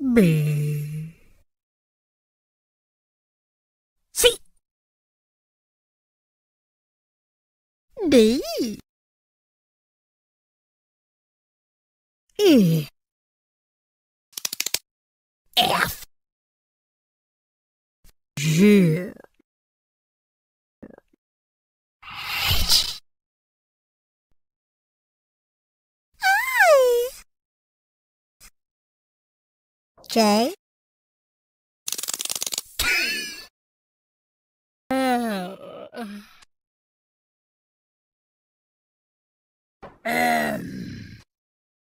B C D E. F. G J. L